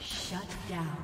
Shut down.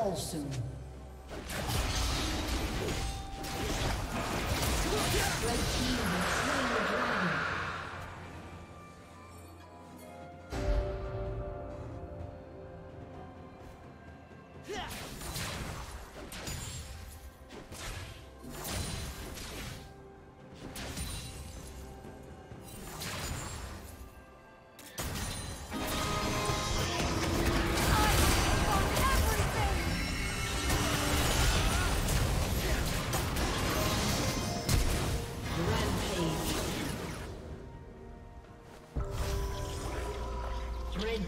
Fall soon.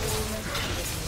何ですか?